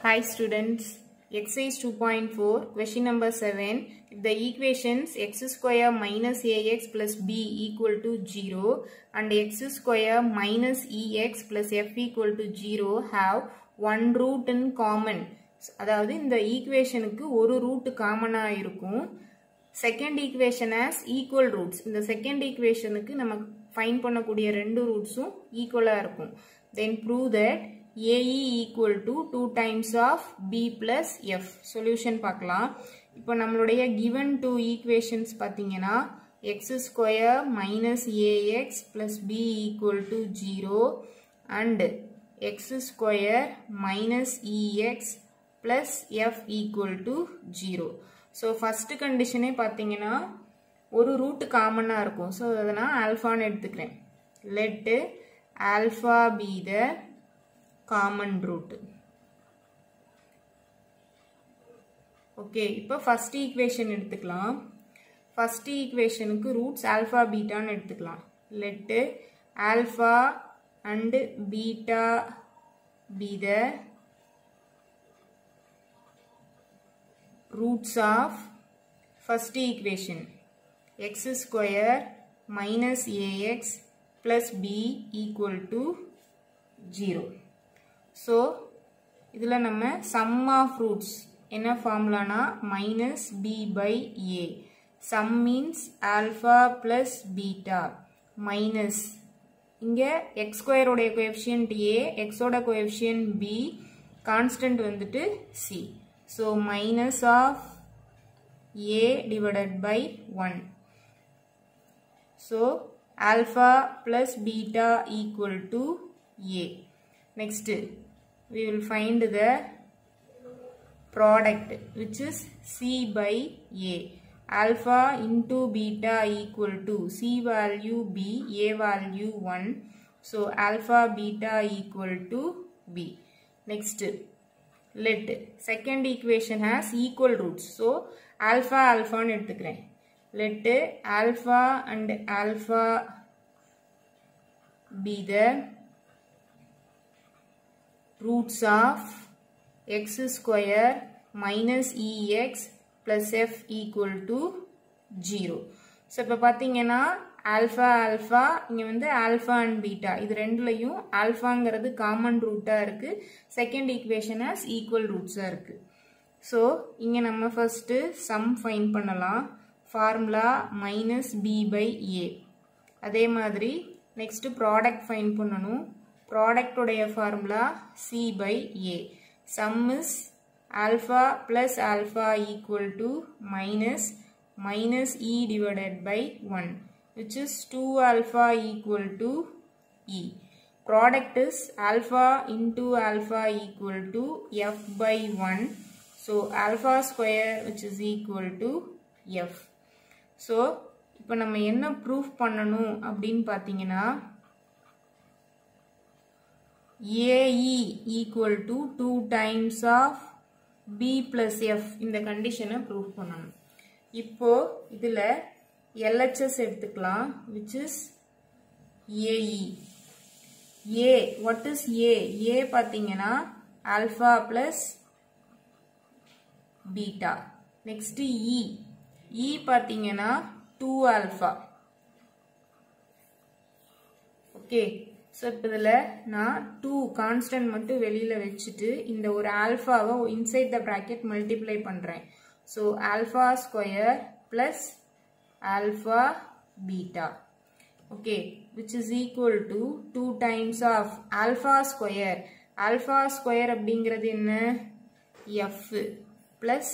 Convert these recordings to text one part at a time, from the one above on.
Hi students, exercise 2.4, question number 7. If the equations x square minus ax plus b equal to 0 and x square minus ex plus f equal to 0 have one root in common. அதாவது இந்த ஈக்குவேஷனுக்கு ஒரு root காமனாக இருக்கும் second equation has equal roots இந்த second ஈக்குவேஷனுக்கு நம்ம find பண்ணக்கூடிய ரெண்டு ரூட்ஸும் ஈக்குவலாக இருக்கும் then prove that A E equal to two times of B plus F solution பார்க்கலாம். இப்போ நம்மளுடைய கிவன் டூ ஈக்குவேஷன்ஸ் பார்த்தீங்கன்னா X square minus A X plus B equal to zero and X square minus E X plus F equal to zero so first கண்டிஷனே பார்த்தீங்கன்னா ஒரு route காமனாக இருக்கும். So அதை நான் ஆல்ஃபான்னு எடுத்துக்கிறேன். Let alpha be the common root okay இப்போ first equation எடுத்துக்கலாம். ஃபஸ்ட் ஈக்குவேஷனுக்கு ரூட்ஸ் ஆல்ஃபா பீட்டான்னு எடுத்துக்கலாம். Let alpha and beta be the roots of first equation. X square minus ax plus b equal to 0 so இதில் நம்ம sum of roots என்ன ஃபார்முலானா minus b by a sum means alpha plus beta minus இங்கே x square உடைய coefficient a x ஓட coefficient b constant வந்துட்டு c So minus of a divided by 1. So alpha plus beta equal to a. Next we will find the product which is c by a. Alpha into beta equal to c value b, a value 1. So alpha beta equal to b. Next let second equation has equal roots so alpha alpha னு எடுத்துக்கிறேன் let alpha and alpha be the roots of x square minus ex plus f equal to 0 so இப்போ பார்த்தீங்கன்னா alpha alpha இங்கே வந்து alpha and beta இது ரெண்டுலையும் ஆல்ஃபாங்கிறது common ரூட்டாக இருக்குது second equation has equal ரூட்ஸாக இருக்குது ஸோ இங்கே நம்ம ஃபஸ்ட்டு சம் ஃபைன் பண்ணலாம். Formula minus B by A அதே மாதிரி நெக்ஸ்ட்டு ப்ராடக்ட் ஃபைன் பண்ணணும். ப்ராடக்டுடைய formula C by A sum is alpha plus alpha equal to minus minus e divided by 1 which is 2 alpha equal to e. Product is alpha into alpha equal to f by 1. So alpha square which is equal to f. So இப்போ நம்ம என்ன proof பண்ணணும் அப்படின்னு பார்த்தீங்கன்னா A E equal to two times of B plus F இந்த கண்டிஷனை proof பண்ணணும். இப்போ இதில் எல்ஹெச்எஸ் எடுத்துக்கலாம் which is A E A what is A A பார்த்தீங்கன்னா alpha plus beta next E E பார்த்தீங்கன்னா டூ ஆல்ஃபா ஓகே ஸோ இப்போ இதில் நான் டூ கான்ஸ்டன்ட் மட்டும் வெளியில் வச்சுட்டு இந்த ஒரு ஆல்ஃபாவை இன்சைட் த ப்ராக்கெட் மல்டிப்ளை பண்ணுறேன் so alpha square plus alpha beta okay which is equal to two times of alpha square alpha square அப்படிங்கிறது என்ன f ப்ளஸ்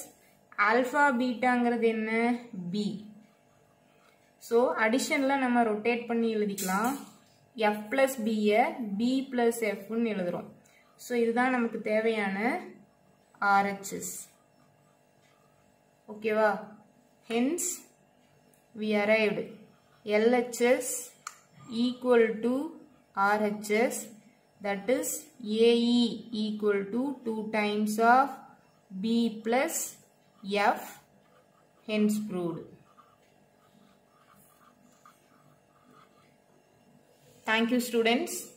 ஆல்ஃபா பீட்டாங்கிறது என்ன பி ஸோ additionல நம்ம ரொட்டேட் பண்ணி எழுதிக்கலாம் F plus B B plus F எழுதுகிறோம் so இதுதான் நமக்கு தேவையான RHS. ஓகேவா hence we arrived LHS equal RHS RHS that is A E equal to two times of B F F hence Thank you students.